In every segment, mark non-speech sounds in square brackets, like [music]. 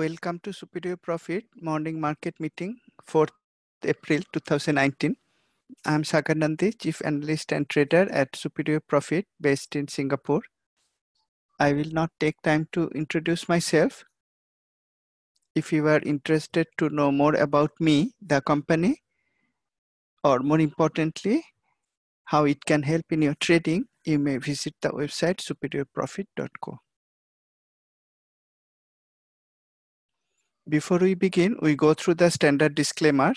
Welcome to Superior Profit Morning Market Meeting, 4th April 2019. I'm Sagar Nandi, Chief Analyst and Trader at Superior Profit based in Singapore. I will not take time to introduce myself. If you are interested to know more about me, the company, or more importantly, how it can help in your trading, you may visit the website superiorprofit.co. Before we begin, we go through the standard disclaimer.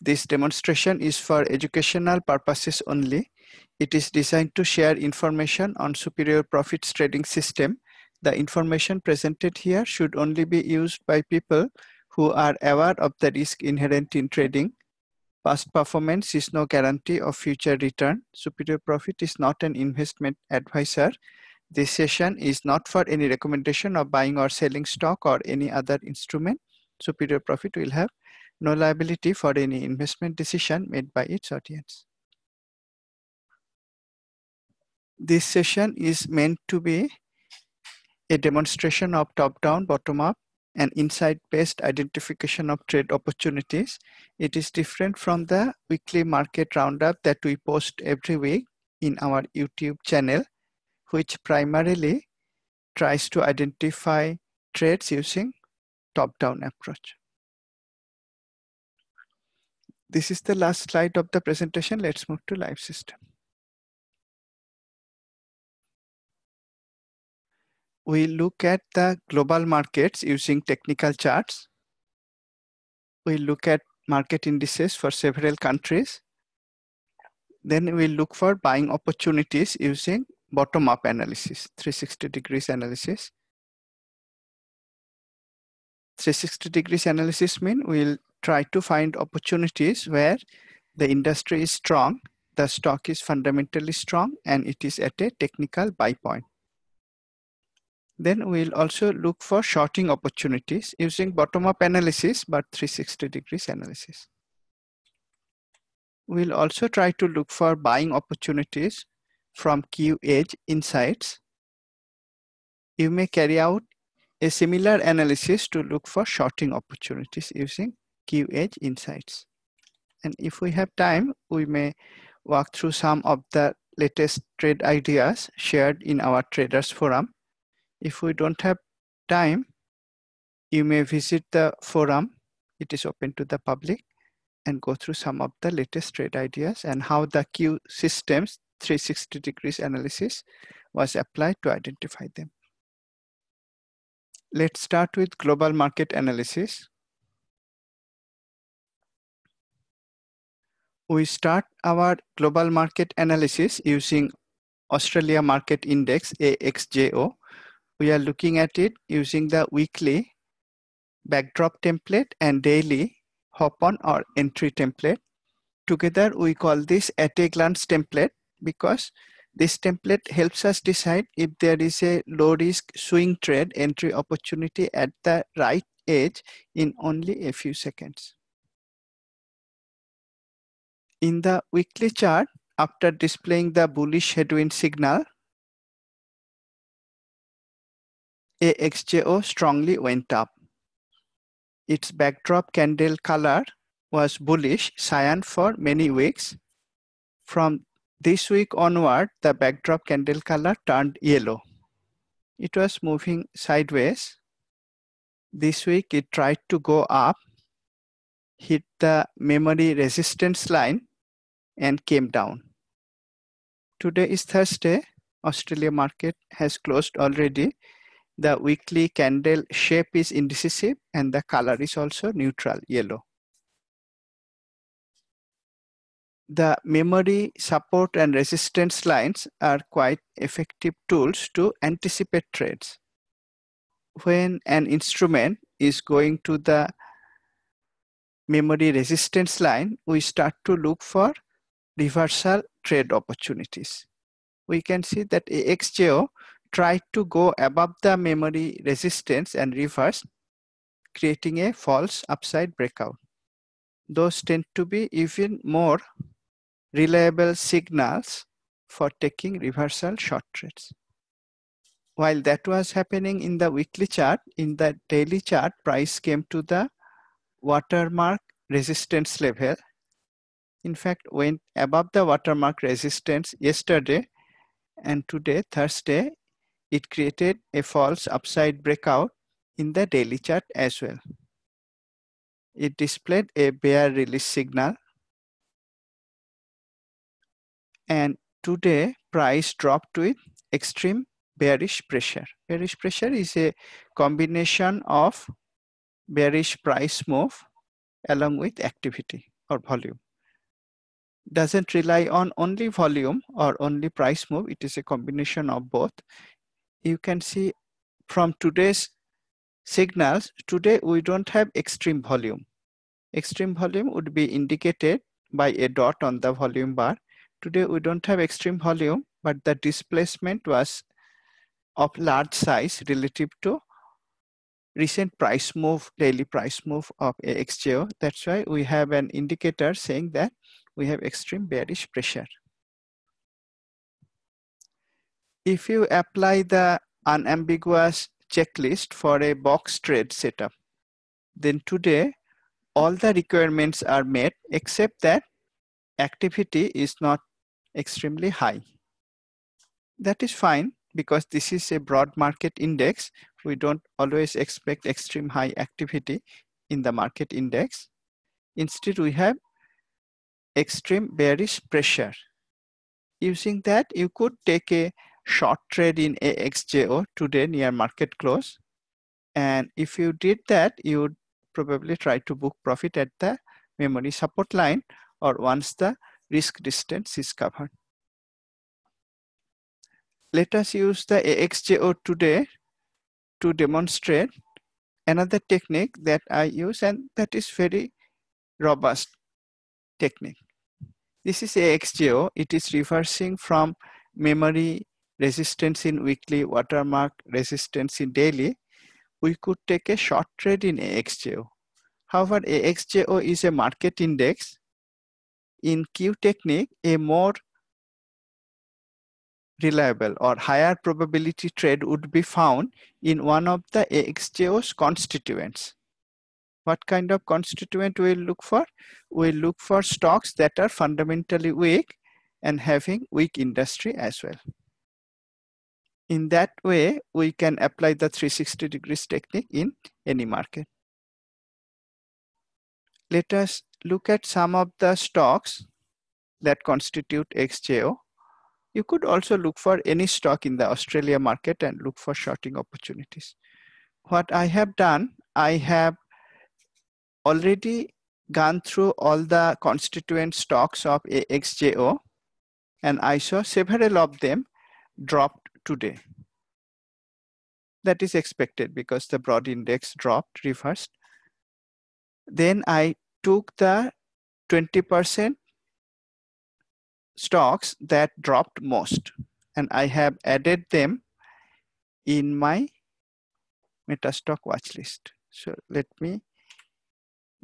This demonstration is for educational purposes only. It is designed to share information on superior profits trading system. The information presented here should only be used by people who are aware of the risk inherent in trading. Past performance is no guarantee of future return. Superior Profit is not an investment advisor. This session is not for any recommendation of buying or selling stock or any other instrument superior profit will have no liability for any investment decision made by its audience. This session is meant to be a demonstration of top-down, bottom-up, and insight-based identification of trade opportunities. It is different from the weekly market roundup that we post every week in our YouTube channel, which primarily tries to identify trades using top-down approach. This is the last slide of the presentation. Let's move to live system. We look at the global markets using technical charts. We look at market indices for several countries. Then we look for buying opportunities using bottom-up analysis, 360 degrees analysis. 360 degrees analysis mean we'll try to find opportunities where the industry is strong, the stock is fundamentally strong, and it is at a technical buy point. Then we'll also look for shorting opportunities using bottom-up analysis, but 360 degrees analysis. We'll also try to look for buying opportunities from CUE Edge insights. You may carry out a similar analysis to look for shorting opportunities using CUE-Edge insights. And if we have time, we may walk through some of the latest trade ideas shared in our traders forum. If we don't have time, you may visit the forum. It is open to the public and go through some of the latest trade ideas and how the CUE systems 360 degrees analysis was applied to identify them. Let's start with global market analysis. We start our global market analysis using Australia Market Index, AXJO. We are looking at it using the weekly backdrop template and daily hop on or entry template. Together, we call this at a glance template because this template helps us decide if there is a low risk swing trade entry opportunity at the right edge in only a few seconds. In the weekly chart, after displaying the bullish headwind signal, AXJO strongly went up. Its backdrop candle color was bullish cyan for many weeks. From this week onward, the backdrop candle color turned yellow. It was moving sideways. This week it tried to go up, hit the memory resistance line and came down. Today is Thursday. Australia market has closed already. The weekly candle shape is indecisive and the color is also neutral yellow. The memory support and resistance lines are quite effective tools to anticipate trades. When an instrument is going to the memory resistance line, we start to look for reversal trade opportunities. We can see that AXJO tried to go above the memory resistance and reverse, creating a false upside breakout. Those tend to be even more reliable signals for taking reversal short trades. while that was happening in the weekly chart, in the daily chart, price came to the watermark resistance level. In fact, went above the watermark resistance yesterday and today, Thursday, it created a false upside breakout in the daily chart as well. It displayed a bear release signal. And today, price dropped with extreme bearish pressure. Bearish pressure is a combination of bearish price move along with activity or volume. Doesn't rely on only volume or only price move. It is a combination of both. You can see from today's signals, today we don't have extreme volume. Extreme volume would be indicated by a dot on the volume bar. Today we don't have extreme volume, but the displacement was of large size relative to recent price move, daily price move of AXJO. That's why we have an indicator saying that we have extreme bearish pressure. If you apply the unambiguous checklist for a box trade setup, then today all the requirements are met except that activity is not extremely high. That is fine because this is a broad market index, we don't always expect extreme high activity in the market index. Instead, we have extreme bearish pressure. Using that, you could take a short trade in AXJO today near market close. And if you did that, you would probably try to book profit at the memory support line or once the risk distance is covered. Let us use the AXJO today to demonstrate another technique that I use and that is very robust technique. This is AXJO. It is reversing from memory resistance in weekly, watermark resistance in daily. We could take a short trade in AXJO. However, AXJO is a market index. In CUE technique, a more reliable or higher probability trade would be found in one of the AXJO's constituents. What kind of constituent we'll look for? We'll look for stocks that are fundamentally weak and having weak industry as well. In that way, we can apply the 360 degrees technique in any market. Let us look at some of the stocks that constitute XJO you could also look for any stock in the Australia market and look for shorting opportunities. What I have done, I have already gone through all the constituent stocks of AXJO and I saw several of them dropped today. That is expected because the broad index dropped, reversed. Then I took the 20% stocks that dropped most and I have added them in my metastock watch list. So let me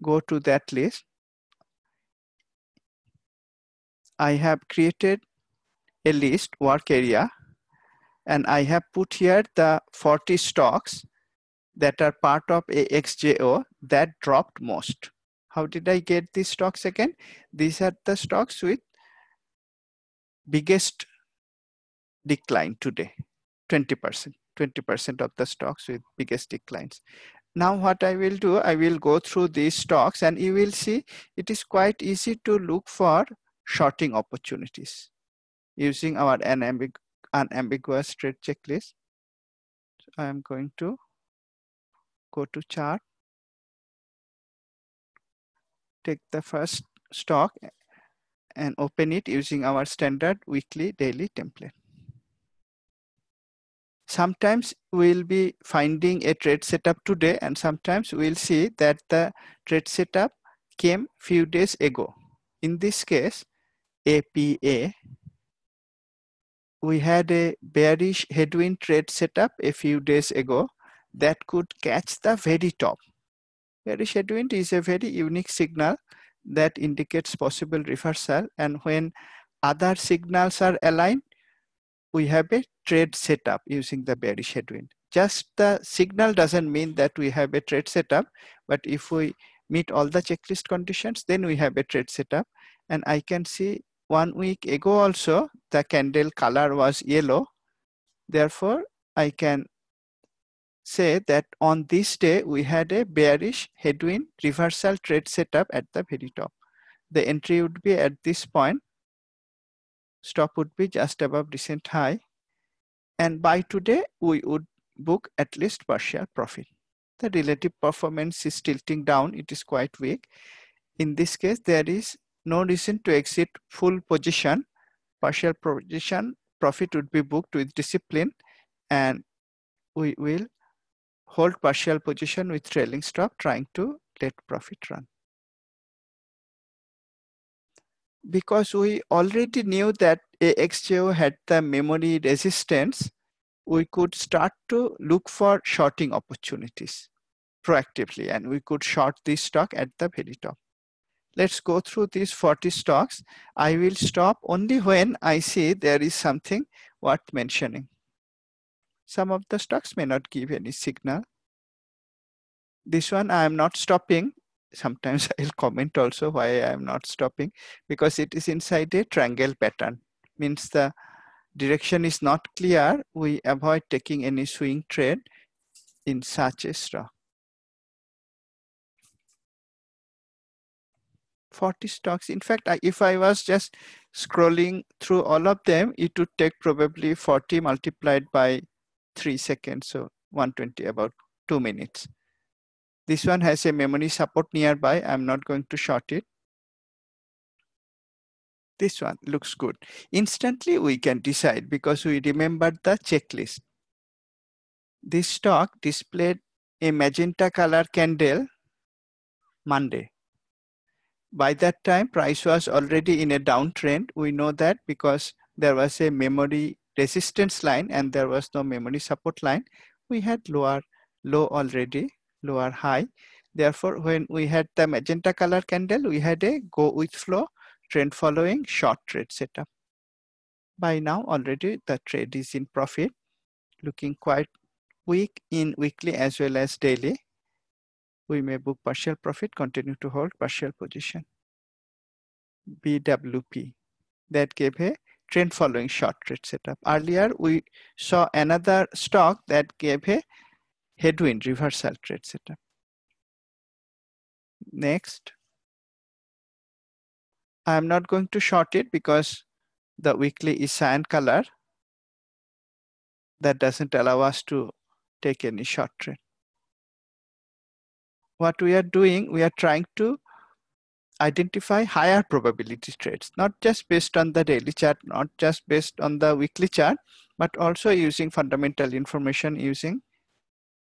go to that list. I have created a list work area and I have put here the 40 stocks that are part of AXJO that dropped most. How did I get these stocks again? These are the stocks with biggest decline today. 20% 20% of the stocks with biggest declines. Now what i will do i will go through these stocks and you will see it is quite easy to look for shorting opportunities using our unambig unambiguous trade checklist. So i am going to go to chart take the first stock and open it using our standard weekly daily template. Sometimes we'll be finding a trade setup today and sometimes we'll see that the trade setup came few days ago. In this case, APA, we had a bearish headwind trade setup a few days ago that could catch the very top. Headwind is a very unique signal that indicates possible reversal and when other signals are aligned we have a trade setup using the bearish headwind. Just the signal doesn't mean that we have a trade setup, but if we meet all the checklist conditions, then we have a trade setup. And I can see one week ago also, the candle color was yellow. Therefore, I can say that on this day, we had a bearish headwind reversal trade setup at the very top. The entry would be at this point. Stop would be just above recent high. And by today, we would book at least partial profit. The relative performance is tilting down. It is quite weak. In this case, there is no reason to exit full position. Partial position profit would be booked with discipline and we will hold partial position with trailing stop trying to let profit run. Because we already knew that AXJO had the memory resistance, we could start to look for shorting opportunities proactively and we could short this stock at the very top. Let's go through these 40 stocks. I will stop only when I see there is something worth mentioning. Some of the stocks may not give any signal. This one I am not stopping. Sometimes [laughs] I'll comment also why I am not stopping because it is inside a triangle pattern. Means the direction is not clear. We avoid taking any swing trade in such a stock. 40 stocks. In fact, I, if I was just scrolling through all of them, it would take probably 40 multiplied by three seconds. So 120, about two minutes. This one has a memory support nearby. I'm not going to short it. This one looks good. Instantly we can decide because we remembered the checklist. This stock displayed a magenta color candle Monday by that time price was already in a downtrend we know that because there was a memory resistance line and there was no memory support line. We had lower low already lower high. Therefore when we had the magenta color candle we had a go with flow trend following short trade setup. By now already the trade is in profit looking quite weak in weekly as well as daily. We may book partial profit, continue to hold partial position. BWP that gave a trend following short trade setup. Earlier, we saw another stock that gave a headwind reversal trade setup. Next, I'm not going to short it because the weekly is cyan color. That doesn't allow us to take any short trade what we are doing, we are trying to identify higher probability trades, not just based on the daily chart, not just based on the weekly chart, but also using fundamental information, using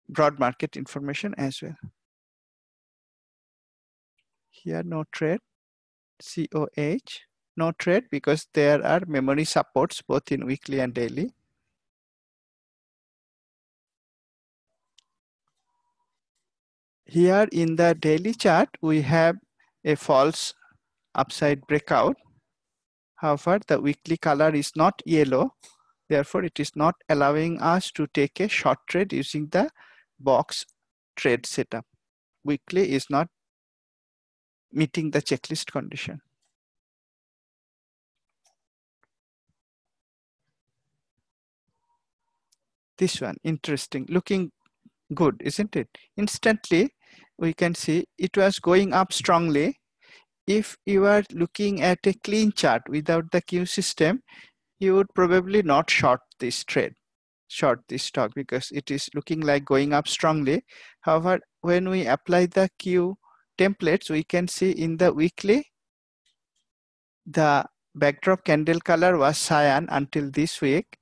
broad market information as well. Here, no trade, COH, no trade because there are memory supports both in weekly and daily. Here in the daily chart, we have a false upside breakout. However, the weekly color is not yellow. Therefore, it is not allowing us to take a short trade using the box trade setup. Weekly is not meeting the checklist condition. This one, interesting, looking good, isn't it? Instantly, we can see it was going up strongly. If you are looking at a clean chart without the CUE system, you would probably not short this trade, short this stock because it is looking like going up strongly. However, when we apply the CUE templates, we can see in the weekly, the backdrop candle color was cyan until this week.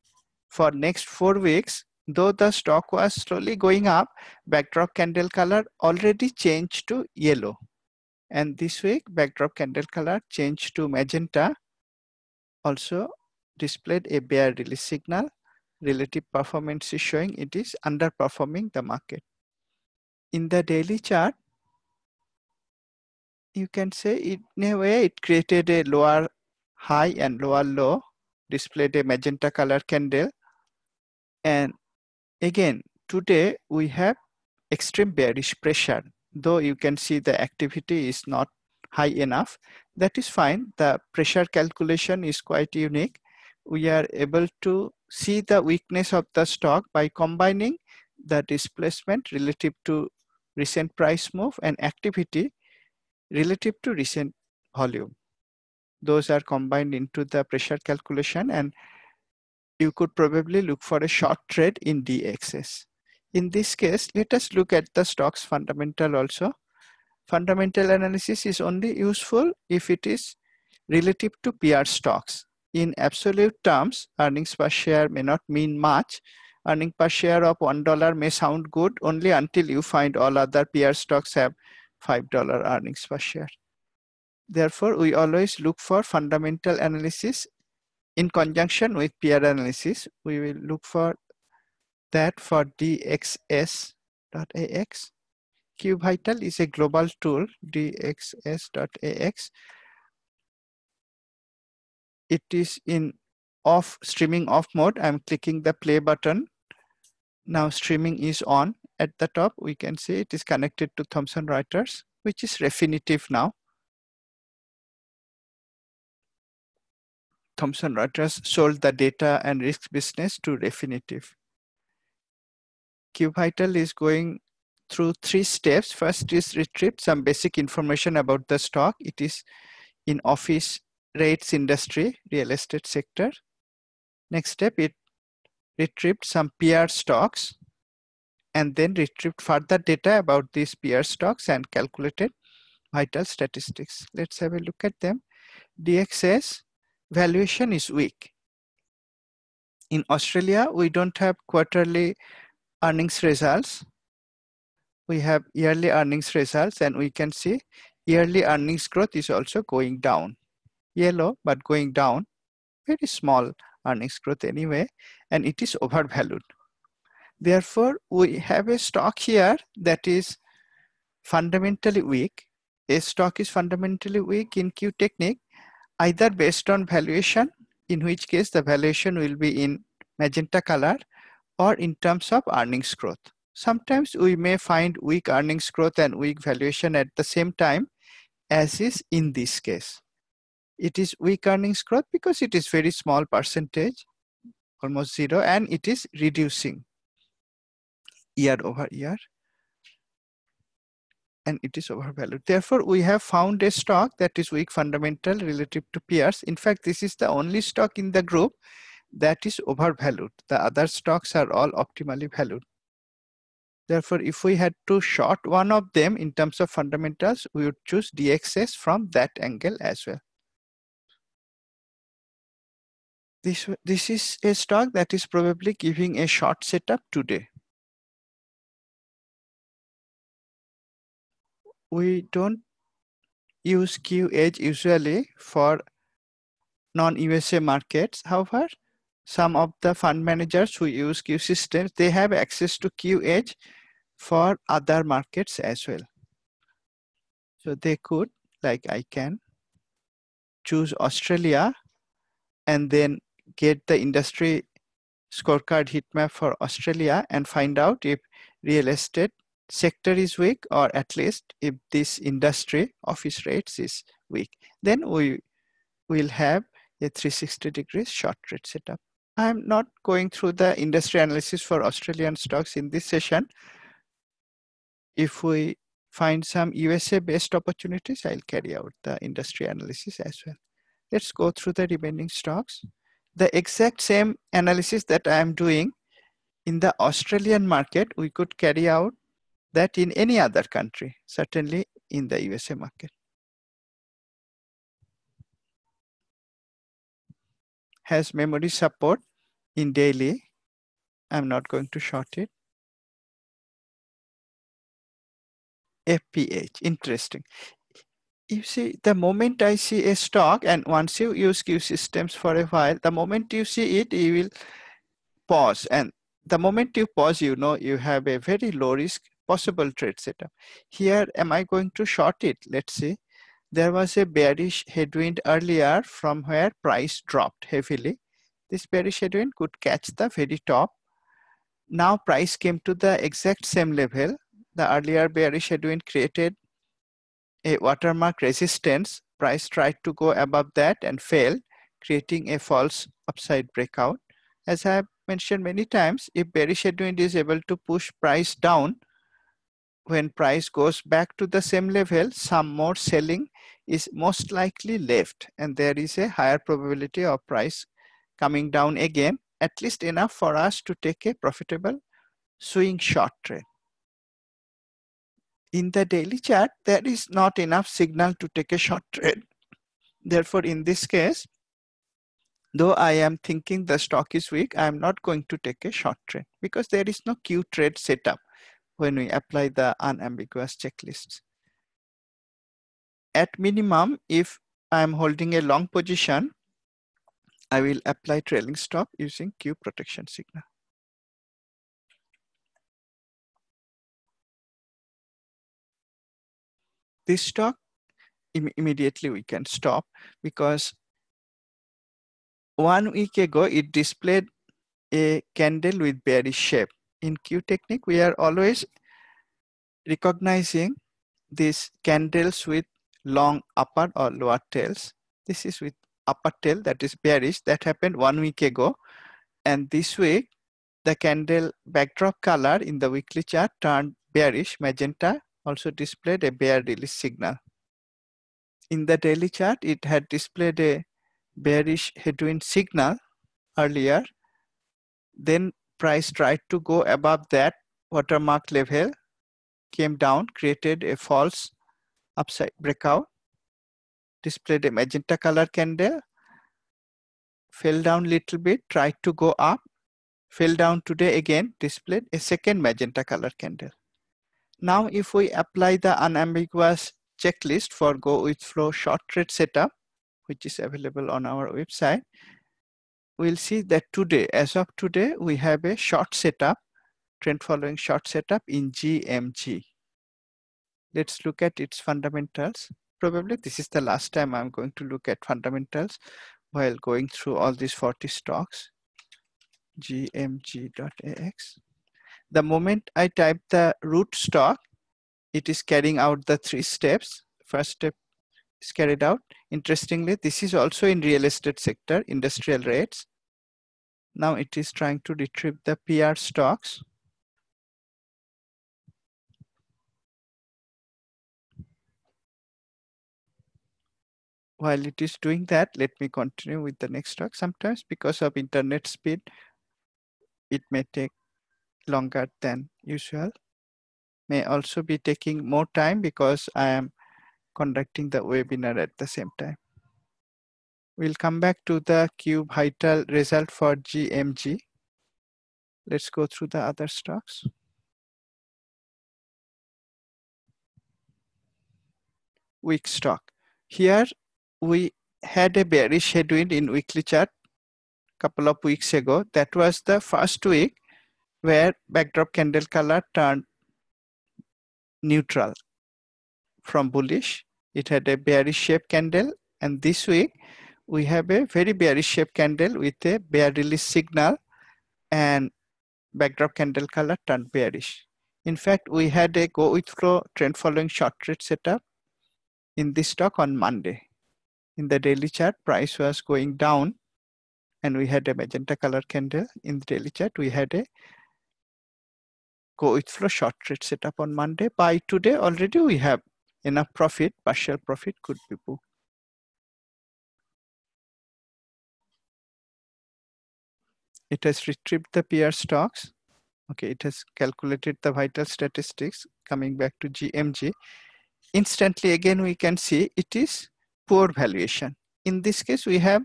For next four weeks, though the stock was slowly going up, backdrop candle color already changed to yellow. And this week, backdrop candle color changed to magenta, also displayed a bear release signal. Relative performance is showing it is underperforming the market. In the daily chart, you can say it, in a way it created a lower high and lower low displayed a magenta color candle. And again, today we have extreme bearish pressure, though you can see the activity is not high enough. That is fine. The pressure calculation is quite unique. We are able to see the weakness of the stock by combining the displacement relative to recent price move and activity relative to recent volume. Those are combined into the pressure calculation and you could probably look for a short trade in DXS. In this case, let us look at the stock's fundamental also. Fundamental analysis is only useful if it is relative to peer stocks. In absolute terms, earnings per share may not mean much. Earning per share of $1 may sound good only until you find all other peer stocks have $5 earnings per share. Therefore, we always look for fundamental analysis in conjunction with peer analysis. We will look for that for dxs.ax. QVital is a global tool, dxs.ax. It is in off streaming off mode. I'm clicking the play button. Now streaming is on. At the top, we can see it is connected to Thomson Reuters, which is Refinitiv now. Thomson Reuters sold the data and risk business to Refinitiv. QVital is going through three steps. First is retrieve some basic information about the stock. It is in office REITs industry, real estate sector. Next step, it retrieved some peer stocks and then retrieved further data about these peer stocks and calculated vital statistics. Let's have a look at them. DXS valuation is weak. In Australia, we don't have quarterly earnings results. We have yearly earnings results and we can see yearly earnings growth is also going down. Yellow, but going down. Very small earnings growth anyway, and it is overvalued. Therefore, we have a stock here that is fundamentally weak. A stock is fundamentally weak in CUE technique either based on valuation, in which case the valuation will be in magenta color, or in terms of earnings growth. Sometimes we may find weak earnings growth and weak valuation at the same time, as is in this case. It is weak earnings growth because it is very small percentage, almost zero, and it is reducing year over year and it is overvalued. Therefore, we have found a stock that is weak fundamental relative to peers. In fact, this is the only stock in the group that is overvalued. The other stocks are all optimally valued. Therefore, if we had to short one of them in terms of fundamentals, we would choose DXS from that angle as well. This, this is a stock that is probably giving a short setup today. We don't use QH usually for non-USA markets. However, some of the fund managers who use CUE systems, they have access to QH for other markets as well. So they could, like I can, choose Australia and then get the industry scorecard heat map for Australia and find out if real estate sector is weak or at least if this industry office REITs is weak then we will have a 360 degrees short rate setup. I'm not going through the industry analysis for australian stocks in this session. If we find some usa based opportunities i'll carry out the industry analysis as well. Let's go through the remaining stocks. The exact same analysis that i am doing in the australian market we could carry out that in any other country, certainly in the USA market. Has memory support in daily. I'm not going to short it. FPH, interesting. You see, the moment I see a stock and once you use CUE systems for a while, the moment you see it, you will pause. And the moment you pause, you know you have a very low risk possible trade setup. Here, am I going to short it? Let's see. There was a bearish headwind earlier from where price dropped heavily. This bearish headwind could catch the very top. Now price came to the exact same level. The earlier bearish headwind created a watermark resistance. Price tried to go above that and failed, creating a false upside breakout. As I have mentioned many times, if bearish headwind is able to push price down, when price goes back to the same level, some more selling is most likely left and there is a higher probability of price coming down again, at least enough for us to take a profitable swing short trade. In the daily chart, there is not enough signal to take a short trade. Therefore, in this case, though I am thinking the stock is weak, I am not going to take a short trade because there is no CUE trade setup when we apply the unambiguous checklists. At minimum, if I'm holding a long position, I will apply trailing stop using CUE protection signal. This stock, Im immediately we can stop because one week ago it displayed a candle with bearish shape in CUE technique, we are always recognizing these candles with long upper or lower tails. This is with upper tail that is bearish. That happened one week ago. And this week, the candle backdrop color in the weekly chart turned bearish. Magenta also displayed a bear release signal. In the daily chart, it had displayed a bearish headwind signal earlier. Then price tried to go above that watermark level, came down, created a false upside breakout, displayed a magenta color candle, fell down little bit, tried to go up, fell down today again, displayed a second magenta color candle. Now, if we apply the unambiguous checklist for go with flow short trade setup, which is available on our website, we'll see that today, as of today, we have a short setup, trend following short setup in GMG. Let's look at its fundamentals. Probably this is the last time I'm going to look at fundamentals while going through all these 40 stocks. GMG.ax. The moment I type the root stock, it is carrying out the three steps. First step is carried out. Interestingly, this is also in real estate sector, industrial REITs. Now it is trying to retrieve the PR stocks. While it is doing that, let me continue with the next stock. Sometimes because of internet speed, it may take longer than usual. May also be taking more time because I am conducting the webinar at the same time. We'll come back to the Cube vital result for GMG. Let's go through the other stocks. Weak stock. Here we had a bearish headwind in weekly chart couple of weeks ago. That was the first week where backdrop candle color turned neutral from bullish. It had a bearish shape candle and this week we have a very bearish shape candle with a bear release signal and backdrop candle color turned bearish. In fact, we had a go with flow trend following short trade setup in this stock on Monday. In the daily chart, price was going down and we had a magenta color candle. In the daily chart, we had a go with flow short trade setup on Monday. By today, already we have enough profit, partial profit could be booked. It has retrieved the PR stocks. Okay, it has calculated the vital statistics coming back to GMG. Instantly, again, we can see it is poor valuation. In this case, we have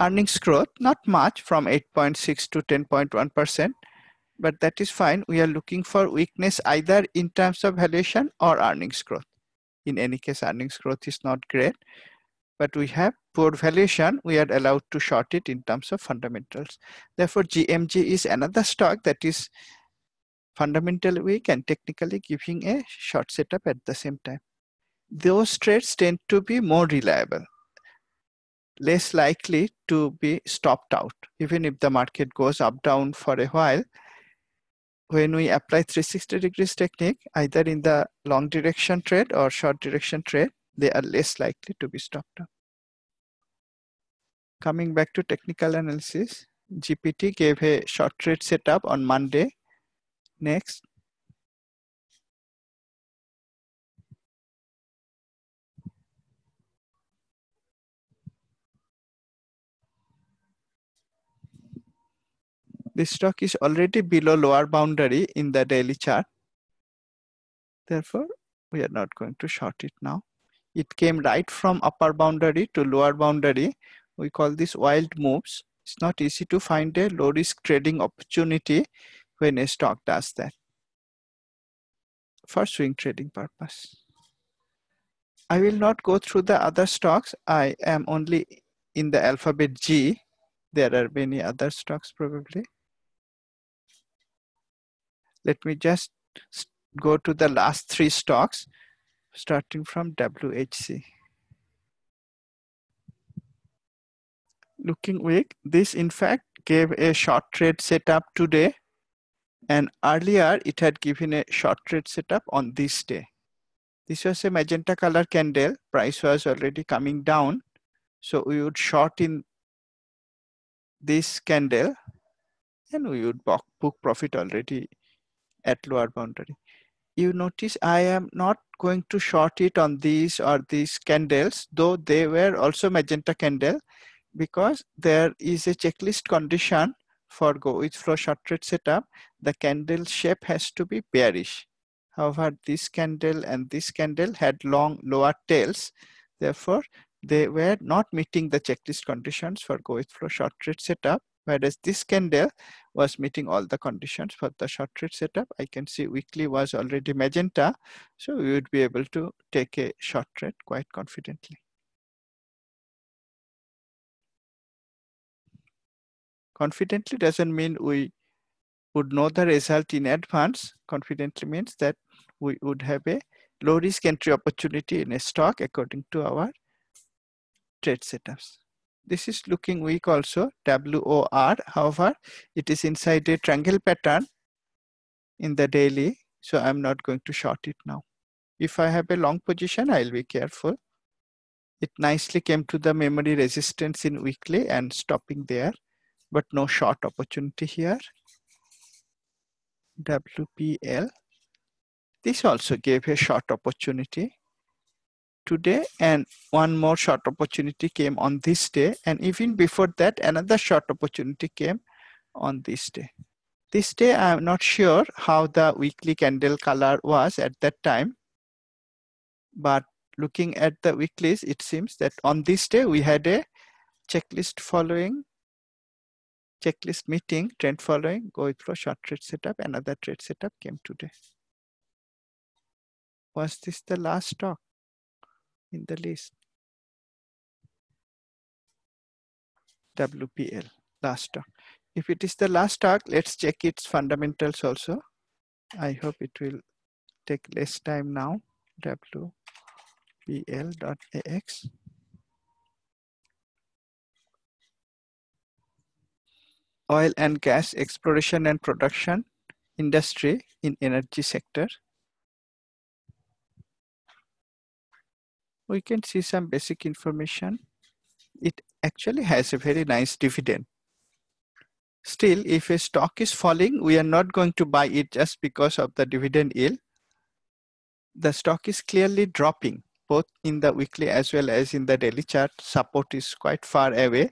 earnings growth, not much from 8.6 to 10.1%, but that is fine. We are looking for weakness either in terms of valuation or earnings growth. In any case, earnings growth is not great but we have poor valuation, we are allowed to short it in terms of fundamentals. Therefore, GMG is another stock that is fundamentally weak and technically giving a short setup at the same time. Those trades tend to be more reliable. less likely to be stopped out. Even if the market goes up down for a while, when we apply 360 degrees technique, either in the long direction trade or short direction trade, they are less likely to be stopped out. Coming back to technical analysis, GPT gave a short trade setup on Monday. Next. This stock is already below lower boundary in the daily chart. Therefore, we are not going to short it now. It came right from upper boundary to lower boundary. We call this wild moves. It's not easy to find a low risk trading opportunity when a stock does that for swing trading purpose. I will not go through the other stocks. I am only in the alphabet G. There are many other stocks probably. Let me just go to the last three stocks starting from WHC. Looking weak, this in fact gave a short trade setup today and earlier it had given a short trade setup on this day. This was a magenta color candle, price was already coming down. So we would short in this candle and we would book profit already at lower boundary. You notice I am not going to short it on these or these candles, though they were also magenta candle because there is a checklist condition for go with flow short trade setup. The candle shape has to be bearish. However, this candle and this candle had long lower tails. Therefore, they were not meeting the checklist conditions for go with flow short trade setup whereas this candle was meeting all the conditions for the short trade setup. I can see weekly was already magenta, so we would be able to take a short trade quite confidently. Confidently doesn't mean we would know the result in advance. Confidently means that we would have a low risk entry opportunity in a stock according to our trade setups. This is looking weak also, WOR. However, it is inside a triangle pattern in the daily. So I'm not going to short it now. If I have a long position, I'll be careful. It nicely came to the memory resistance in weekly and stopping there, but no short opportunity here. WPL. This also gave a short opportunity today and one more short opportunity came on this day. And even before that another short opportunity came on this day. This day i'm not sure how the weekly candle color was at that time. But looking at the weeklies it seems that on this day we had a checklist following checklist meeting trend following go flow short trade setup another trade setup came today. Was this the last stock in the list. WPL, last talk. If it is the last talk, let's check its fundamentals also. I hope it will take less time now. WPL.ax. Oil and gas exploration and production industry in energy sector. We can see some basic information. It actually has a very nice dividend. Still, if a stock is falling, we are not going to buy it just because of the dividend yield. The stock is clearly dropping, both in the weekly as well as in the daily chart. Support is quite far away.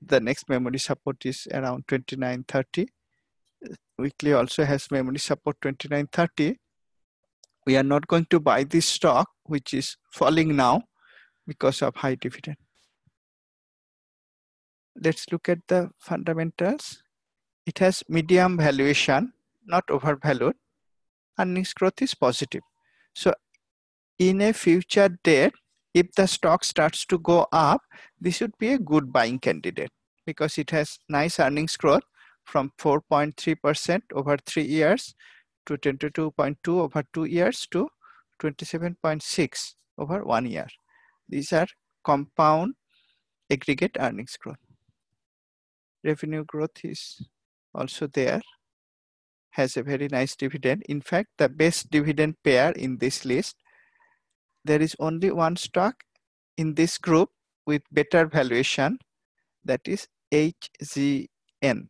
The next memory support is around 29.30. Weekly also has memory support 29.30 we are not going to buy this stock, which is falling now because of high dividend. Let's look at the fundamentals. It has medium valuation, not overvalued. Earnings growth is positive. So in a future date, if the stock starts to go up, this would be a good buying candidate because it has nice earnings growth from 4.3% over three years to 22.2 over two years to 27.6 over one year. These are compound aggregate earnings growth. Revenue growth is also there, has a very nice dividend. In fact, the best dividend pair in this list, there is only one stock in this group with better valuation, that is HZN.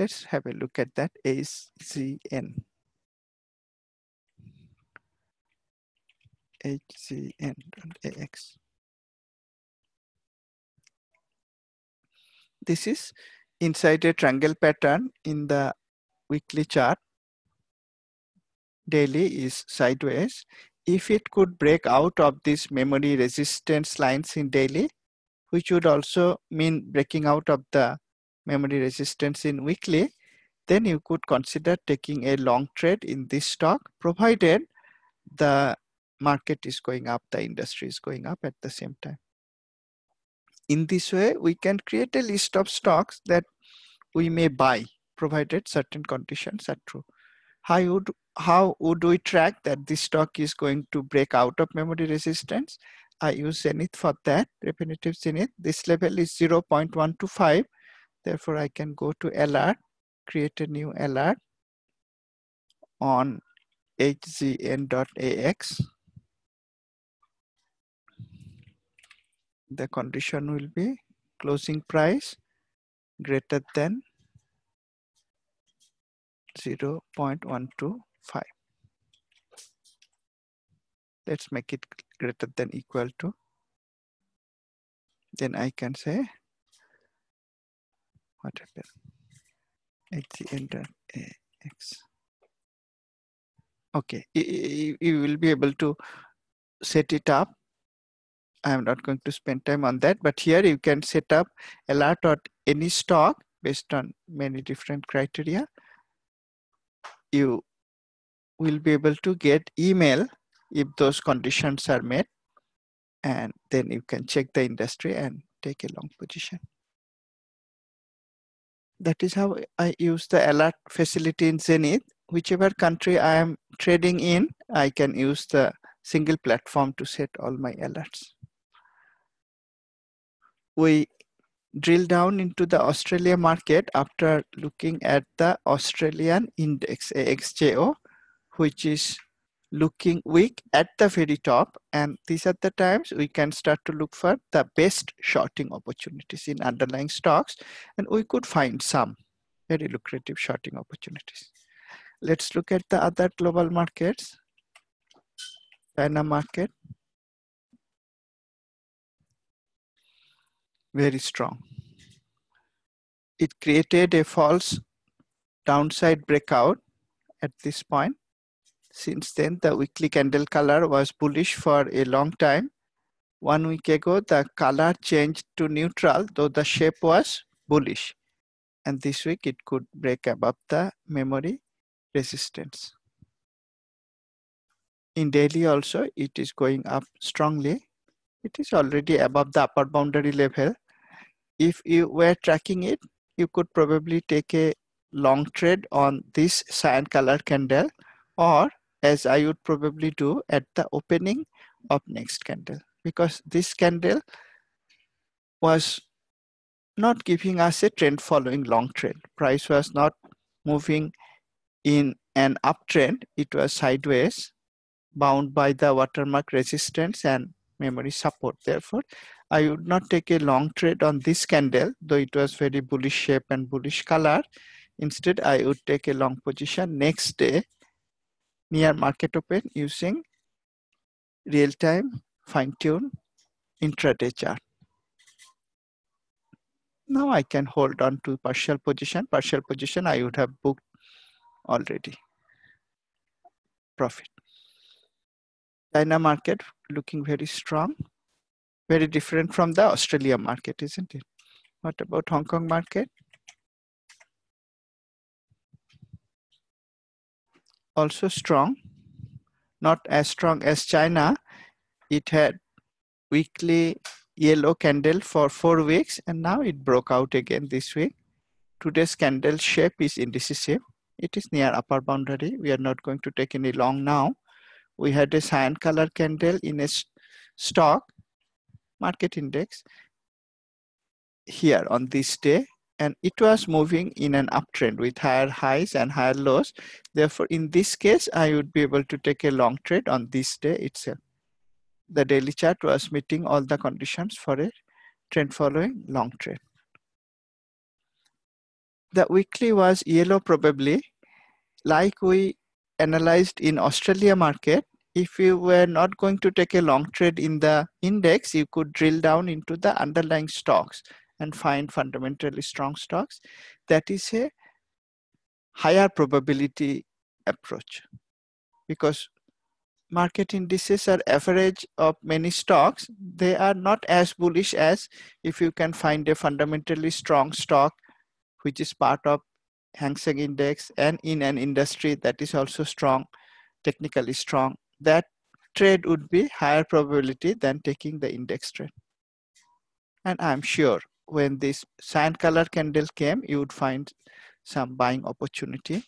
Let's have a look at that HZN. HZN.AX. This is inside a triangle pattern in the weekly chart. Daily is sideways. If it could break out of these memory resistance lines in daily, which would also mean breaking out of the memory resistance in weekly, then you could consider taking a long trade in this stock, provided the market is going up, the industry is going up at the same time. In this way, we can create a list of stocks that we may buy, provided certain conditions are true. How would, how would we track that this stock is going to break out of memory resistance? I use Zenith for that, repetitive Zenith. This level is 0.125. Therefore, I can go to alert, create a new alert on hzn.ax the condition will be closing price greater than 0 0.125 let's make it greater than equal to then I can say what happened hzn.ax okay you will be able to set it up I'm not going to spend time on that, but here you can set up alert or any stock based on many different criteria. You will be able to get email if those conditions are met and then you can check the industry and take a long position. That is how I use the alert facility in Zenith. Whichever country I am trading in, I can use the single platform to set all my alerts we drill down into the Australia market after looking at the Australian index AXJO, which is looking weak at the very top. And these are the times we can start to look for the best shorting opportunities in underlying stocks. And we could find some very lucrative shorting opportunities. Let's look at the other global markets. China market, very strong. It created a false downside breakout at this point. Since then, the weekly candle color was bullish for a long time. One week ago, the color changed to neutral, though the shape was bullish. And this week, it could break above the memory resistance. In daily also, it is going up strongly it is already above the upper boundary level. If you were tracking it, you could probably take a long trade on this cyan color candle or as I would probably do at the opening of next candle because this candle was not giving us a trend following long trend. Price was not moving in an uptrend. It was sideways bound by the watermark resistance and memory support. Therefore, I would not take a long trade on this candle, though it was very bullish shape and bullish color. Instead, I would take a long position next day near market open using real-time fine-tune intraday chart. Now I can hold on to partial position. Partial position I would have booked already. Profit. China market looking very strong, very different from the Australia market, isn't it? What about Hong Kong market? Also strong, not as strong as China. It had weekly yellow candle for four weeks and now it broke out again this week. Today's candle shape is indecisive. It is near upper boundary. We are not going to take any long now we had a cyan color candle in a stock market index here on this day and it was moving in an uptrend with higher highs and higher lows. Therefore, in this case, I would be able to take a long trade on this day itself. The daily chart was meeting all the conditions for a trend following long trade. The weekly was yellow probably like we analyzed in Australia market. If you were not going to take a long trade in the index, you could drill down into the underlying stocks and find fundamentally strong stocks. That is a higher probability approach because market indices are average of many stocks. They are not as bullish as if you can find a fundamentally strong stock which is part of Hang Seng index and in an industry that is also strong, technically strong. That trade would be higher probability than taking the index trade. And I'm sure when this cyan color candle came, you would find some buying opportunity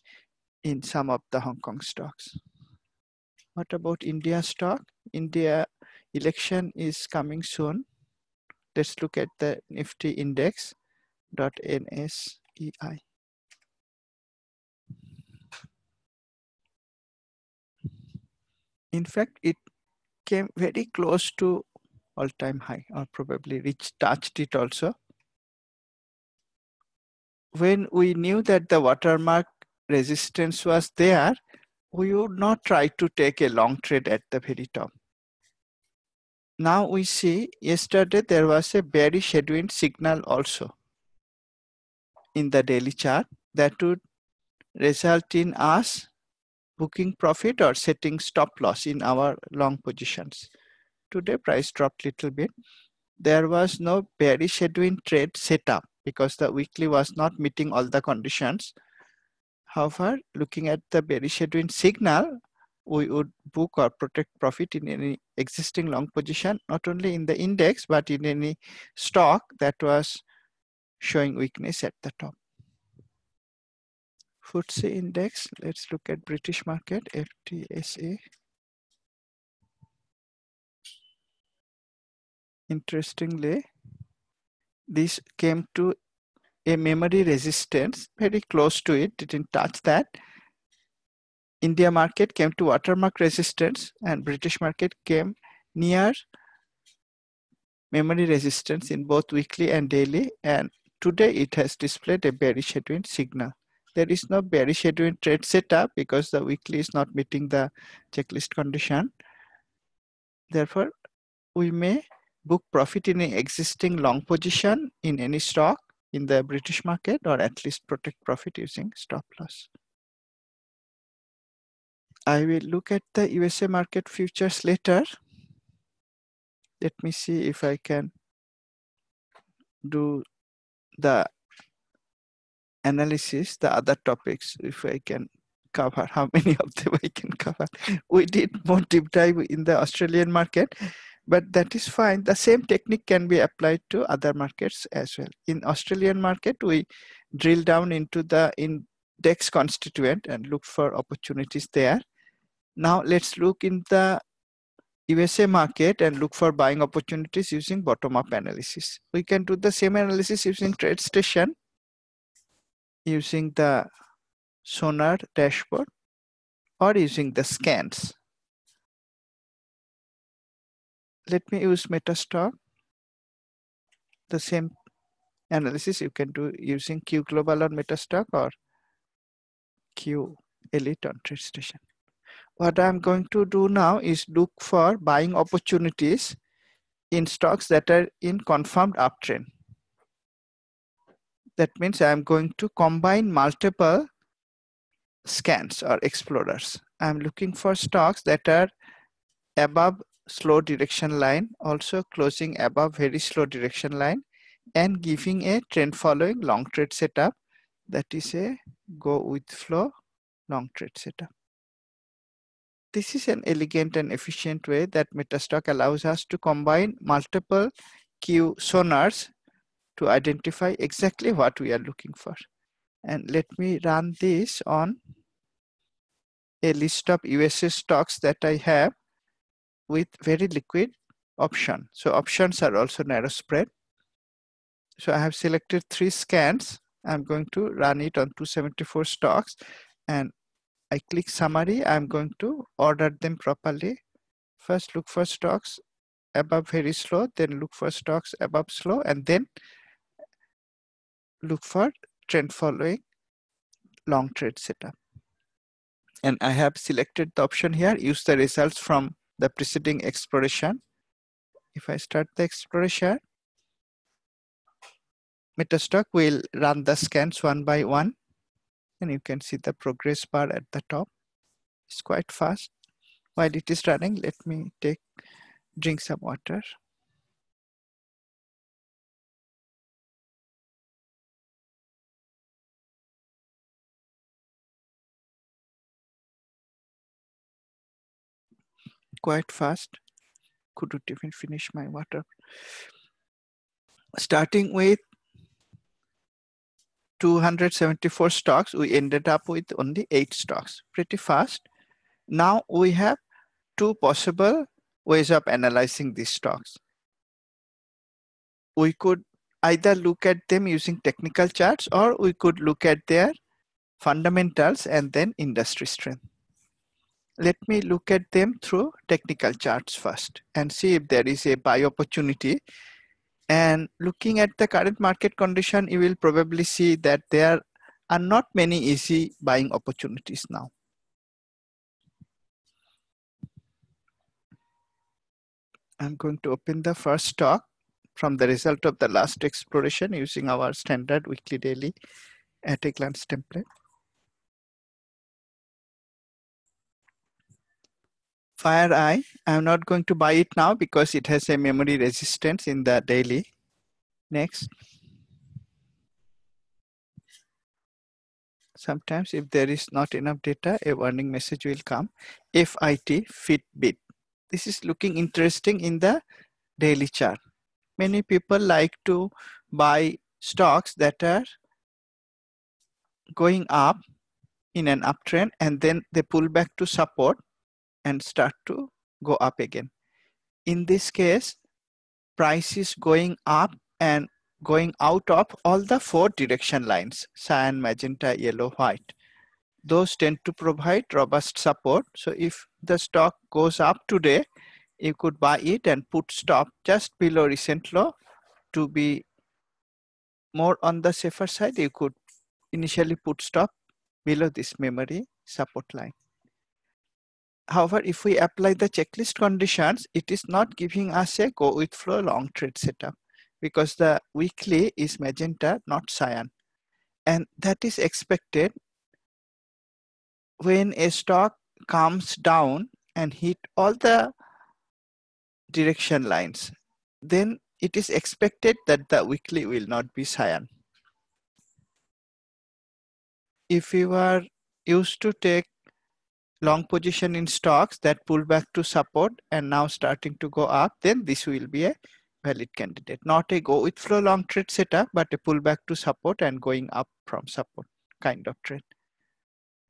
in some of the Hong Kong stocks. What about India stock? India election is coming soon. Let's look at the Nifty index dot NSEI. In fact, it came very close to all-time high or probably reached touched it also when we knew that the watermark resistance was there, we would not try to take a long trade at the very top. Now we see yesterday there was a bearish headwind signal also in the daily chart that would result in us booking profit or setting stop loss in our long positions. Today price dropped little bit. There was no bearish headwind trade set up because the weekly was not meeting all the conditions. However, looking at the bearish headwind signal, we would book or protect profit in any existing long position, not only in the index, but in any stock that was showing weakness at the top. FTSE index, let's look at British market, FTSE. Interestingly, this came to a memory resistance very close to it didn't touch that. India market came to watermark resistance and british market came near memory resistance in both weekly and daily and today it has displayed a bearish headwind signal. There is no bearish headwind trade setup because the weekly is not meeting the checklist condition. Therefore we may book profit in an existing long position in any stock in the British market or at least protect profit using stop loss. I will look at the USA market futures later. Let me see if I can do the analysis, the other topics, if I can cover, [laughs] how many of them I can cover. We did more deep dive in the Australian market but that is fine. The same technique can be applied to other markets as well. In Australian market, we drill down into the index constituent and look for opportunities there. Now let's look in the USA market and look for buying opportunities using bottom-up analysis. We can do the same analysis using TradeStation, using the Sonar dashboard, or using the scans let me use Metastock. The same analysis you can do using CUE Global on Metastock or CUE Elite on TradeStation. What I'm going to do now is look for buying opportunities in stocks that are in confirmed uptrend. That means I'm going to combine multiple scans or explorers. I'm looking for stocks that are above slow direction line also closing above very slow direction line and giving a trend following long trade setup that is a go with flow long trade setup. This is an elegant and efficient way that Metastock allows us to combine multiple CUE sonars to identify exactly what we are looking for. And let me run this on a list of USA stocks that I have with very liquid option. So options are also narrow spread. So I have selected three scans. I'm going to run it on 274 stocks and I click summary. I'm going to order them properly. First look for stocks above very slow, then look for stocks above slow, and then look for trend following long trade setup. And I have selected the option here, use the results from the preceding exploration. If I start the exploration, Metastock will run the scans one by one and you can see the progress bar at the top. It's quite fast. While it is running, let me take drink some water. Quite fast. Couldn't even finish my water. Starting with 274 stocks, we ended up with only eight stocks, pretty fast. Now we have two possible ways of analyzing these stocks. We could either look at them using technical charts or we could look at their fundamentals and then industry strength. Let me look at them through technical charts first and see if there is a buy opportunity. And looking at the current market condition, you will probably see that there are not many easy buying opportunities now. I'm going to open the first stock from the result of the last exploration using our standard weekly daily at a glance template. FireEye, I'm not going to buy it now because it has a memory resistance in the daily. Next. Sometimes if there is not enough data, a warning message will come. FIT, Fitbit this is looking interesting in the daily chart. Many people like to buy stocks that are going up in an uptrend and then they pull back to support and start to go up again. In this case, price is going up and going out of all the four direction lines, cyan, magenta, yellow, white those tend to provide robust support. So if the stock goes up today, you could buy it and put stop just below recent low to be more on the safer side. You could initially put stop below this memory support line. However, if we apply the checklist conditions, it is not giving us a go with flow long trade setup because the weekly is magenta, not cyan. And that is expected when a stock comes down and hit all the direction lines, then it is expected that the weekly will not be cyan. If you are used to take long position in stocks that pull back to support and now starting to go up, then this will be a valid candidate. Not a go with flow long trade setup, but a pullback to support and going up from support kind of trade.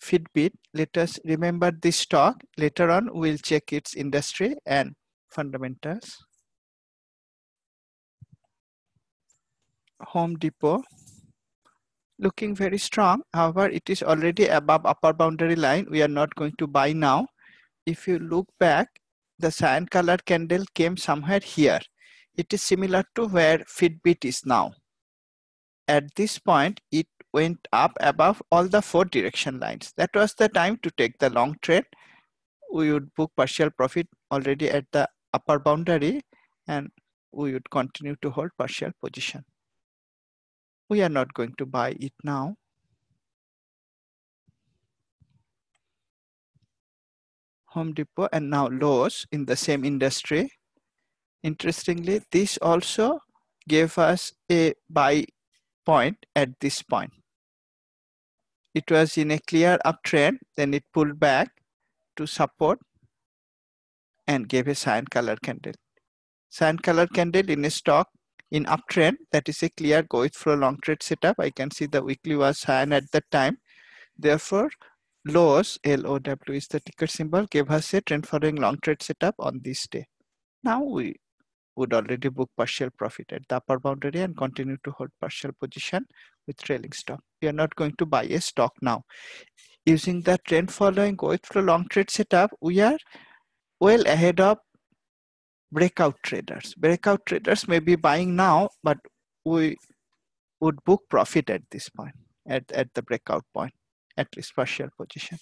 Fitbit, let us remember this stock. Later on, we'll check its industry and fundamentals. Home Depot, looking very strong. However, it is already above upper boundary line. We are not going to buy now. If you look back, the cyan color candle came somewhere here. It is similar to where Fitbit is now. At this point, it went up above all the four direction lines. That was the time to take the long trade. We would book partial profit already at the upper boundary and we would continue to hold partial position. We are not going to buy it now. Home Depot and now Lowe's in the same industry. Interestingly, this also gave us a buy point at this point it was in a clear uptrend, then it pulled back to support and gave a cyan color candle. Cyan color candle in a stock in uptrend, that is a clear go with flow long trade setup. I can see the weekly was cyan at that time. Therefore, Lowe's, L-O-W is the ticker symbol, gave us a trend following long trade setup on this day. Now we would already book partial profit at the upper boundary and continue to hold partial position with trailing stop. We are not going to buy a stock now. Using the trend following Go with flow long trade setup, we are well ahead of breakout traders. Breakout traders may be buying now, but we would book profit at this point, at, at the breakout point, at least partial position.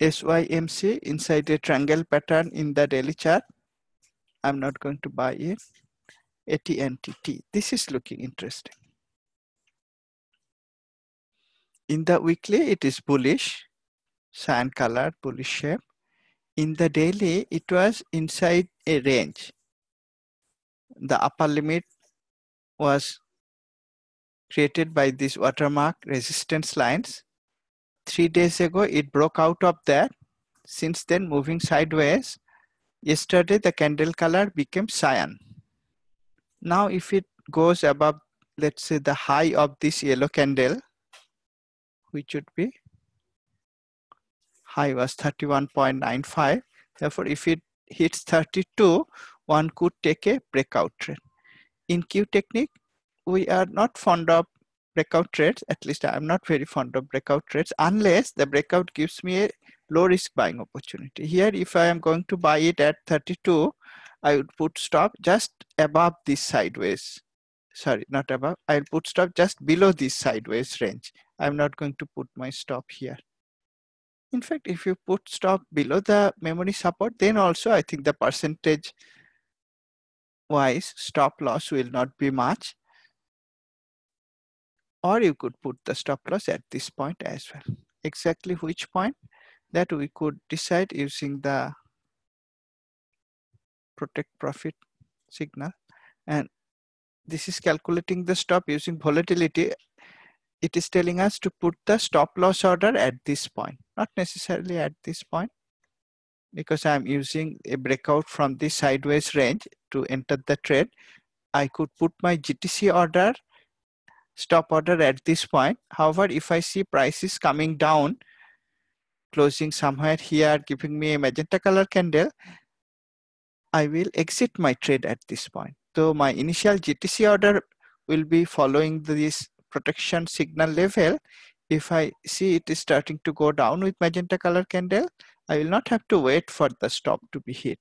SYMC inside a triangle pattern in the daily chart. I'm not going to buy it. AT&T. This is looking interesting. In the weekly, it is bullish, cyan color, bullish shape. In the daily, it was inside a range. The upper limit was created by these watermark resistance lines three days ago it broke out of that since then moving sideways yesterday the candle color became cyan now if it goes above let's say the high of this yellow candle which would be high was 31.95 therefore if it hits 32 one could take a breakout trade in CUE technique we are not fond of breakout trades, at least I'm not very fond of breakout trades unless the breakout gives me a low risk buying opportunity. Here, if I am going to buy it at 32, I would put stop just above this sideways. Sorry, not above. I'll put stop just below this sideways range. I'm not going to put my stop here. In fact, if you put stop below the memory support, then also I think the percentage wise stop loss will not be much. Or you could put the stop loss at this point as well. Exactly which point that we could decide using the protect profit signal. And this is calculating the stop using volatility. It is telling us to put the stop loss order at this point not necessarily at this point because I'm using a breakout from this sideways range to enter the trade I could put my GTC order stop order at this point. However, if I see prices coming down, closing somewhere here, giving me a magenta color candle, I will exit my trade at this point. So my initial GTC order will be following this protection signal level. If I see it is starting to go down with magenta color candle, I will not have to wait for the stop to be hit,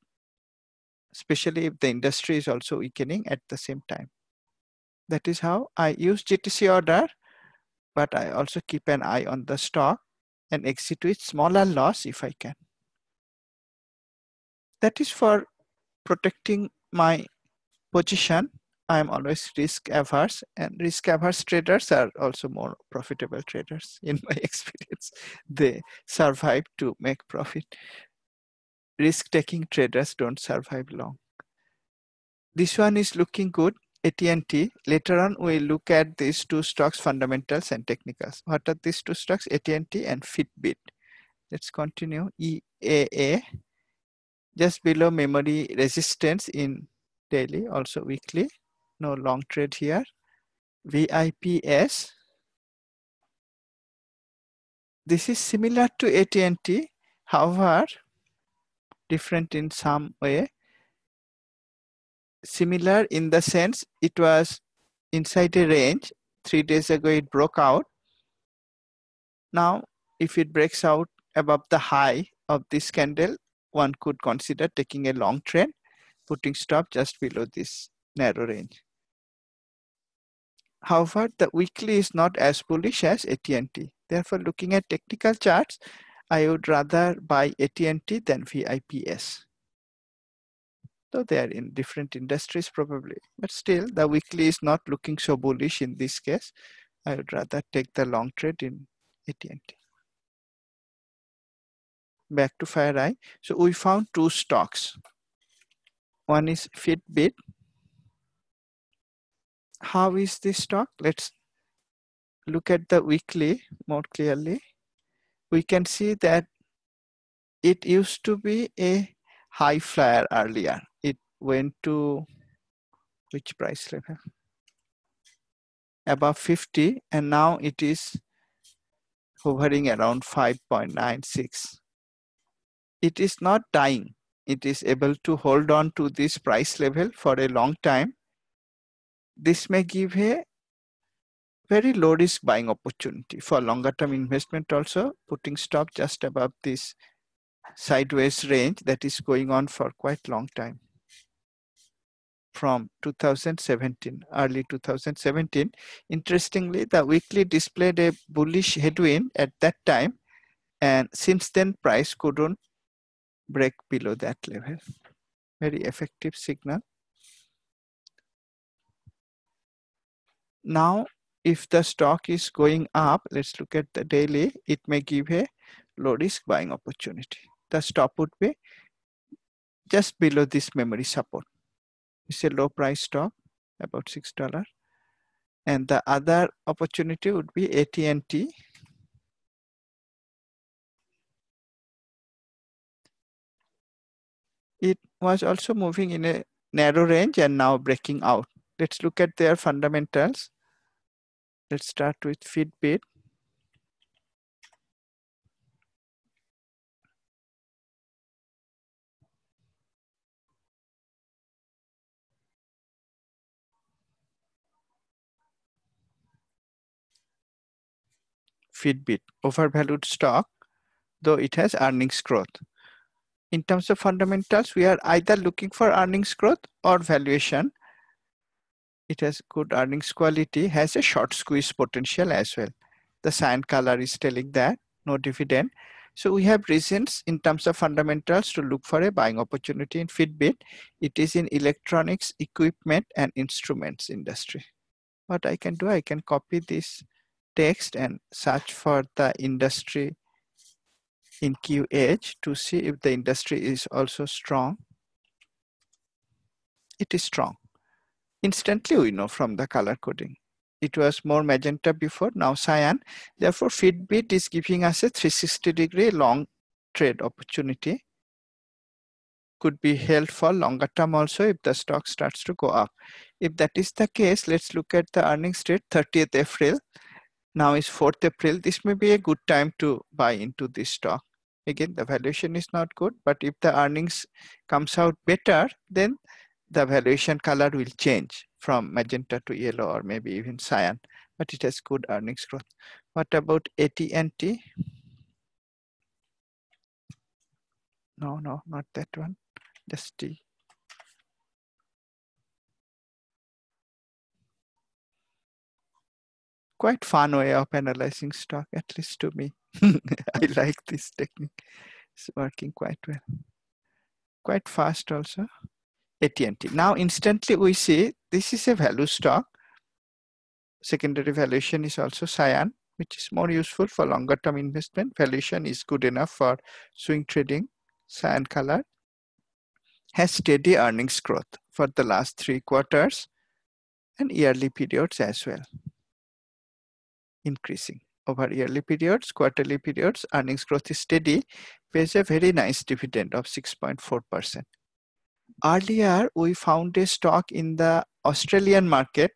especially if the industry is also weakening at the same time. That is how I use GTC order, but I also keep an eye on the stock and exit with smaller loss if I can. That is for protecting my position. I am always risk averse and risk averse traders are also more profitable traders [laughs] in my experience. They survive to make profit. Risk taking traders don't survive long. This one is looking good. AT&T. Later on, we'll look at these two stocks fundamentals and technicals. What are these two stocks? AT&T and Fitbit. Let's continue. EAA, just below memory resistance in daily, also weekly. No long trade here. VIPS. This is similar to AT&T, however, different in some way similar in the sense it was inside a range. Three days ago it broke out. Now, if it breaks out above the high of this candle, one could consider taking a long trend, putting stop just below this narrow range. However, the weekly is not as bullish as AT&T. Therefore, looking at technical charts, I would rather buy AT&T than VIPS though they are in different industries probably. But still, the weekly is not looking so bullish in this case. I would rather take the long trade in AT&T. Back to FireEye. So we found two stocks. One is Fitbit. How is this stock? Let's look at the weekly more clearly. We can see that it used to be a high flyer earlier It went to which price level? Above 50 and now it is hovering around 5.96. it is not dying. It is able to hold on to this price level for a long time. This may give a very low risk buying opportunity for longer term investment also putting stop just above this sideways range that is going on for quite long time. From 2017 early 2017 interestingly the weekly displayed a bullish headwind at that time and since then price couldn't break below that level. Very effective signal now if the stock is going up, let's look at the daily, it may give a low risk buying opportunity. The stop would be just below this memory support. It's a low price stop, about $6. And the other opportunity would be AT&T. It was also moving in a narrow range and now breaking out. Let's look at their fundamentals. Let's start with Fitbit. Fitbit, overvalued stock, though it has earnings growth. In terms of fundamentals, we are either looking for earnings growth or valuation it has good earnings quality, has a short squeeze potential as well. The cyan color is telling that no dividend. So we have reasons in terms of fundamentals to look for a buying opportunity in Fitbit. It is in electronics, equipment, and instruments industry. What I can do, I can copy this text and search for the industry in QH to see if the industry is also strong. It is strong instantly we know from the color coding. It was more magenta before, now cyan. Therefore, Fitbit is giving us a 360 degree long trade opportunity. Could be held for longer term also if the stock starts to go up. If that is the case, let's look at the earnings date 30th April. Now is 4th April. This may be a good time to buy into this stock. Again, the valuation is not good, but if the earnings comes out better, then the valuation color will change from magenta to yellow or maybe even cyan, but it has good earnings growth. What about AT&T? No, no, not that one, just T. Quite fun way of analyzing stock, at least to me. [laughs] I like this technique. It's working quite well. Quite fast also. AT&T. Now instantly we see this is a value stock. Secondary valuation is also cyan, which is more useful for longer term investment. Valuation is good enough for swing trading, cyan color. Has steady earnings growth for the last three quarters and yearly periods as well. Increasing over yearly periods, quarterly periods, earnings growth is steady, pays a very nice dividend of 6.4% earlier we found a stock in the Australian market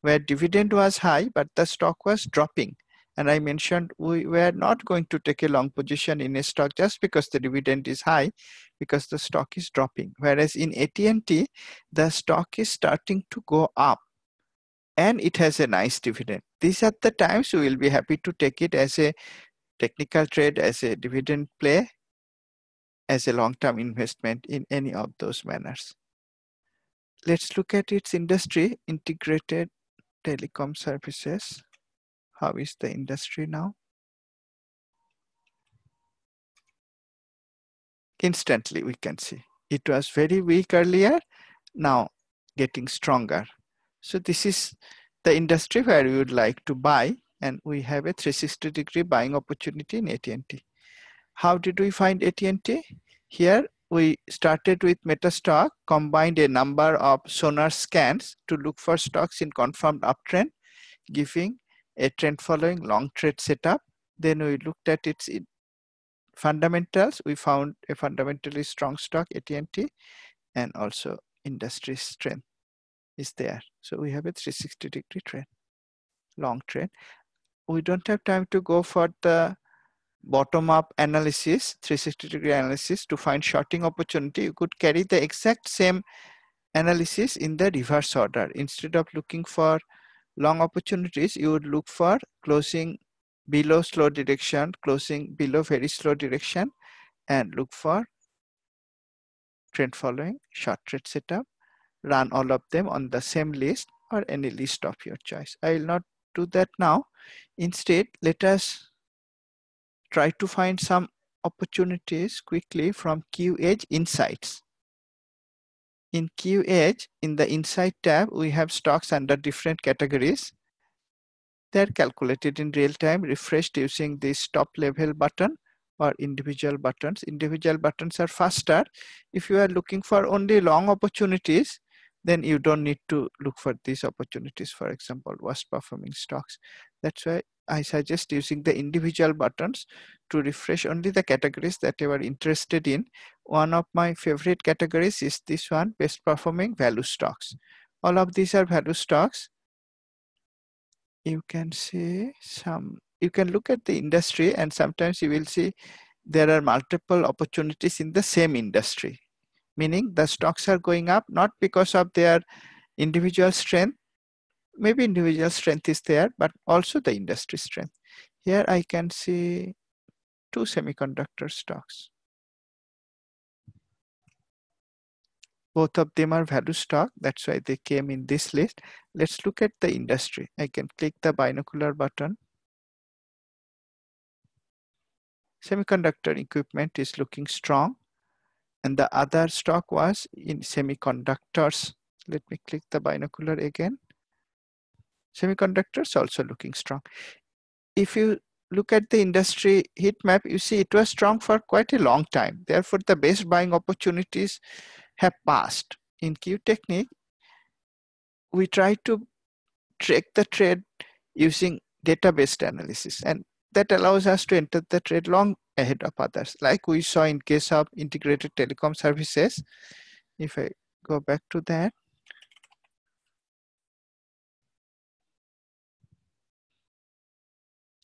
where dividend was high, but the stock was dropping. And I mentioned we were not going to take a long position in a stock just because the dividend is high, because the stock is dropping. Whereas in AT&T, the stock is starting to go up and it has a nice dividend. These are the times we will be happy to take it as a technical trade, as a dividend play, as a long-term investment in any of those manners. Let's look at its industry, integrated telecom services. How is the industry now? Instantly we can see. It was very weak earlier, now getting stronger. So this is the industry where we would like to buy and we have a 360 degree buying opportunity in AT&T. How did we find AT&T? Here we started with Metastock, combined a number of sonar scans to look for stocks in confirmed uptrend, giving a trend following long trade setup. Then we looked at its fundamentals. We found a fundamentally strong stock, AT&T, and also industry strength is there. So we have a 360 degree trend, long trend. We don't have time to go for the bottom-up analysis, 360 degree analysis to find shorting opportunity, you could carry the exact same analysis in the reverse order. Instead of looking for long opportunities, you would look for closing below slow direction, closing below very slow direction, and look for trend following, short trade setup, run all of them on the same list or any list of your choice. I will not do that now. Instead, let us try to find some opportunities quickly from QEdge Insights. In QEdge, in the Insight tab, we have stocks under different categories. They're calculated in real time, refreshed using this top level button or individual buttons. Individual buttons are faster. If you are looking for only long opportunities, then you don't need to look for these opportunities, for example, worst performing stocks. That's why I suggest using the individual buttons to refresh only the categories that you are interested in. One of my favorite categories is this one, best performing value stocks. All of these are value stocks. You can see some, you can look at the industry and sometimes you will see there are multiple opportunities in the same industry meaning the stocks are going up not because of their individual strength maybe individual strength is there but also the industry strength. Here i can see two semiconductor stocks. Both of them are value stock. That's why they came in this list. Let's look at the industry. I can click the binocular button. Semiconductor equipment is looking strong. And the other stock was in semiconductors. Let me click the binocular again. Semiconductors also looking strong. If you look at the industry heat map, you see it was strong for quite a long time. Therefore, the best buying opportunities have passed. In CUE Technique, we try to track the trade using data-based analysis and that allows us to enter the trade long ahead of others like we saw in case of integrated telecom services if i go back to that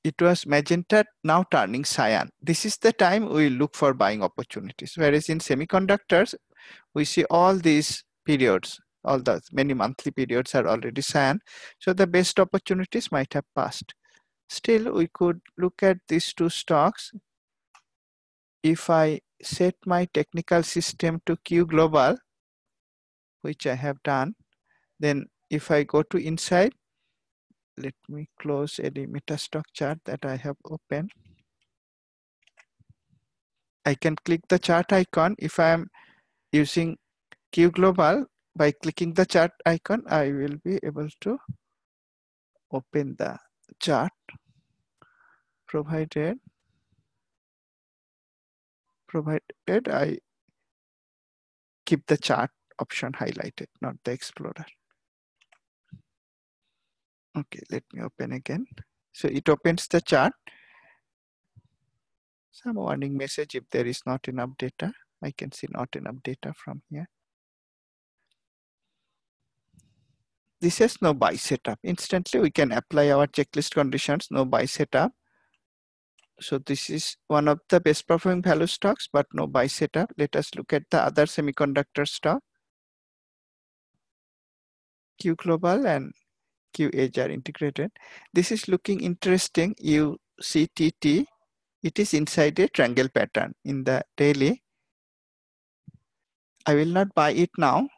it was magenta now turning cyan. This is the time we look for buying opportunities. Whereas in semiconductors we see all these periods all the many monthly periods are already cyan. So the best opportunities might have passed. Still we could look at these two stocks. If I set my technical system to CUE Global, which I have done, then if I go to inside, let me close any metastock chart that I have opened. I can click the chart icon. If I am using CUE Global, by clicking the chart icon, I will be able to open the chart provided provided I keep the chart option highlighted, not the explorer. Okay, let me open again. So it opens the chart. Some warning message if there is not enough data. I can see not enough data from here. This has no buy setup. Instantly we can apply our checklist conditions, no buy setup so this is one of the best performing value stocks, but no buy setup. Let us look at the other semiconductor stock. CUE Global and CUE Edge are integrated. This is looking interesting. UCTT, it is inside a triangle pattern in the daily. I will not buy it now.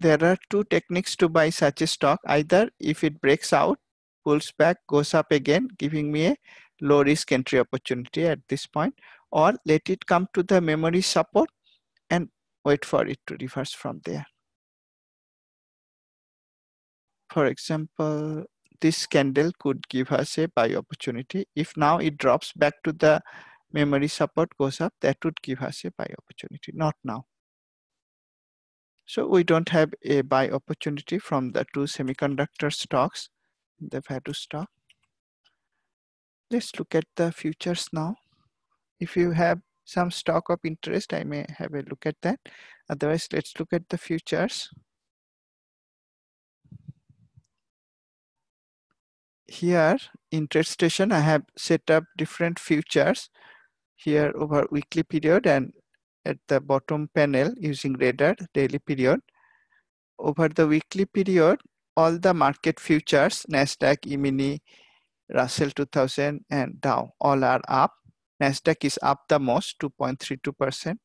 There are two techniques to buy such a stock. Either if it breaks out, pulls back, goes up again, giving me a low risk entry opportunity at this point or let it come to the memory support and wait for it to reverse from there. For example, this candle could give us a buy opportunity. If now it drops back to the memory support goes up, that would give us a buy opportunity, not now. So we don't have a buy opportunity from the two semiconductor stocks, the value stock. Let's look at the futures now. If you have some stock of interest, I may have a look at that. Otherwise, let's look at the futures. Here in trade station, I have set up different futures here over weekly period and at the bottom panel using radar daily period. Over the weekly period, all the market futures, NASDAQ, E-mini, Russell 2000 and Dow all are up. NASDAQ is up the most, 2.32%.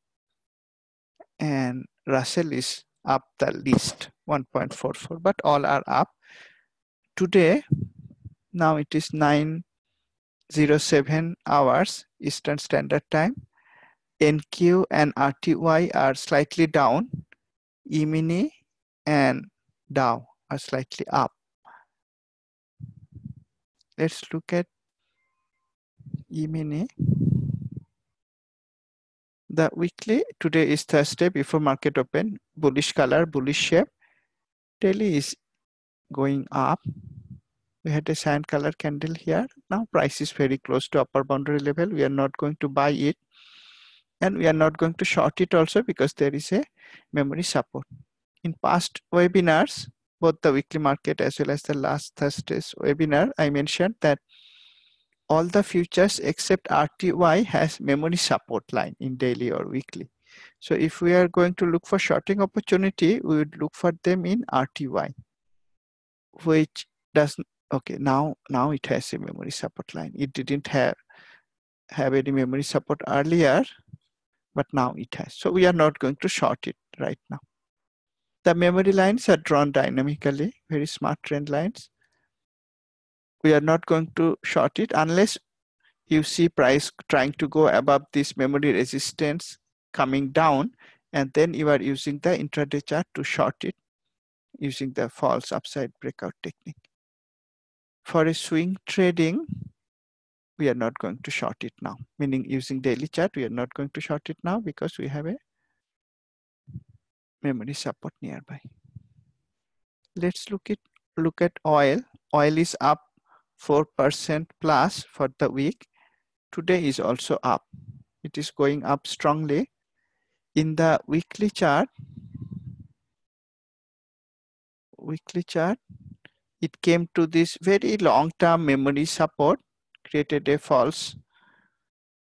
And Russell is up the least, 1.44, but all are up. Today, now it is 9.07 hours Eastern Standard Time. NQ and RTY are slightly down. E-mini and Dow are slightly up. Let's look at E-mini. The weekly, today is Thursday before market open, bullish color, bullish shape. Daily is going up. We had a cyan color candle here. Now price is very close to upper boundary level. We are not going to buy it. And we are not going to short it also because there is a memory support. In past webinars, both the weekly market as well as the last Thursday's webinar, I mentioned that all the futures except RTY has memory support line in daily or weekly. So if we are going to look for shorting opportunity, we would look for them in RTY, which does okay now now it has a memory support line. It didn't have have any memory support earlier, but now it has. So we are not going to short it right now. The memory lines are drawn dynamically, very smart trend lines we are not going to short it unless you see price trying to go above this memory resistance coming down and then you are using the intraday chart to short it using the false upside breakout technique. For a swing trading, we are not going to short it now, meaning using daily chart, we are not going to short it now because we have a memory support nearby. Let's look at look at oil. Oil is up 4% plus for the week. Today is also up. It is going up strongly. In the weekly chart, weekly chart, it came to this very long-term memory support, created a false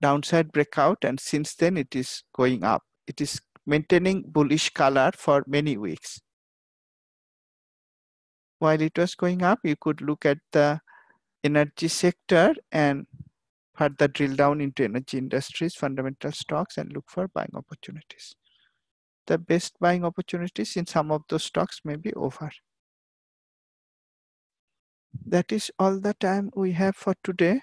downside breakout, and since then it is going up. It is maintaining bullish color for many weeks. While it was going up, you could look at the energy sector and further drill down into energy industries, fundamental stocks, and look for buying opportunities. The best buying opportunities in some of those stocks may be over. That is all the time we have for today.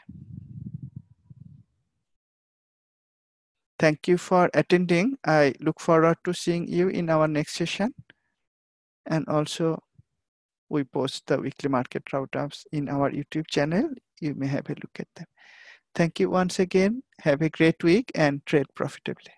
Thank you for attending. I look forward to seeing you in our next session. And also we post the weekly market roundups in our YouTube channel. You may have a look at them. Thank you once again. Have a great week and trade profitably.